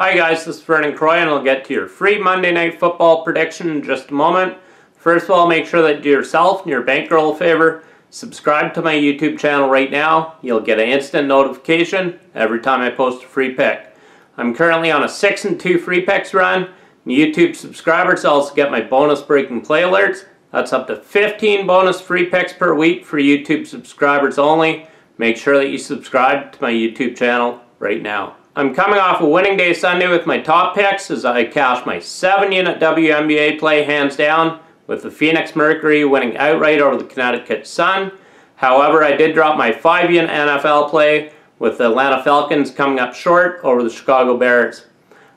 Hi guys, this is Vernon Croy and I'll get to your free Monday Night Football prediction in just a moment. First of all, make sure that you do yourself and your bankroll a favor. Subscribe to my YouTube channel right now. You'll get an instant notification every time I post a free pick. I'm currently on a 6 and 2 free picks run. YouTube subscribers also get my bonus breaking play alerts. That's up to 15 bonus free picks per week for YouTube subscribers only. Make sure that you subscribe to my YouTube channel right now. I'm coming off a winning day Sunday with my top picks as I cash my 7 unit WNBA play hands down with the Phoenix Mercury winning outright over the Connecticut Sun. However, I did drop my 5 unit NFL play with the Atlanta Falcons coming up short over the Chicago Bears.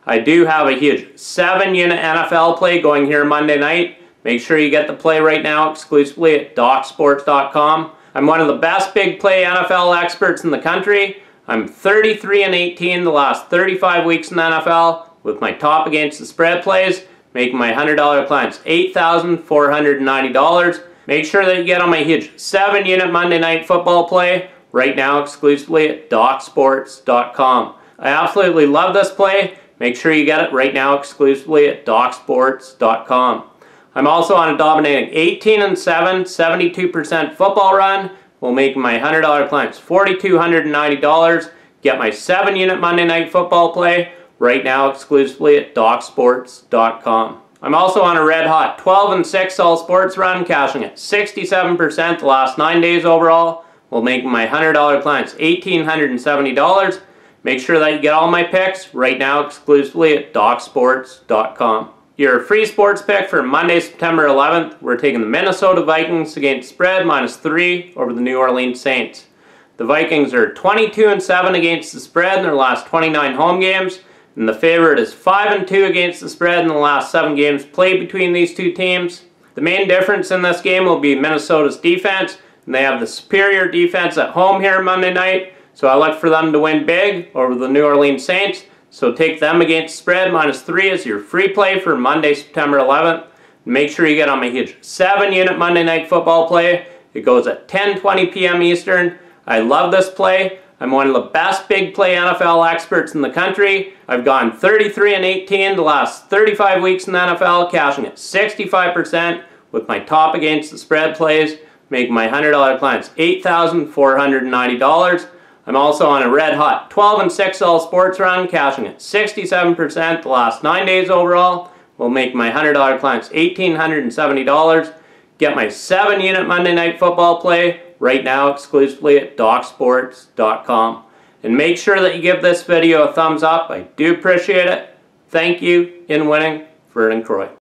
I do have a huge 7 unit NFL play going here Monday night. Make sure you get the play right now exclusively at DocSports.com. I'm one of the best big play NFL experts in the country. I'm 33 and 18 the last 35 weeks in the NFL with my top against the spread plays, making my $100 clients $8,490. Make sure that you get on my huge 7 unit Monday Night Football play right now exclusively at DocSports.com. I absolutely love this play. Make sure you get it right now exclusively at DocSports.com. I'm also on a dominating 18 and 7, 72% football run will make my $100 clients $4,290. Get my 7 unit Monday Night Football play right now exclusively at DocSports.com. I'm also on a red hot 12 and 6 all sports run, cashing at 67% the last 9 days overall. Will make my $100 clients $1,870. Make sure that you get all my picks right now exclusively at DocSports.com. Your free sports pick for Monday, September 11th, we're taking the Minnesota Vikings against spread minus 3 over the New Orleans Saints. The Vikings are 22 and 7 against the spread in their last 29 home games, and the favorite is 5 and 2 against the spread in the last 7 games played between these two teams. The main difference in this game will be Minnesota's defense, and they have the superior defense at home here Monday night, so I look for them to win big over the New Orleans Saints. So take them against spread minus 3 as your free play for Monday, September 11th. Make sure you get on my huge 7 unit Monday Night Football play. It goes at 10.20 p.m. Eastern. I love this play. I'm one of the best big play NFL experts in the country. I've gone 33 and 18 the last 35 weeks in the NFL, cashing at 65% with my top against the spread plays, making my $100 clients $8,490. I'm also on a red hot 12 and 6 all sports run, cashing at 67% the last 9 days overall. Will make my $100 clients $1,870. Get my 7 unit Monday Night Football play right now exclusively at DocSports.com. And make sure that you give this video a thumbs up. I do appreciate it. Thank you in winning, Vernon Croy.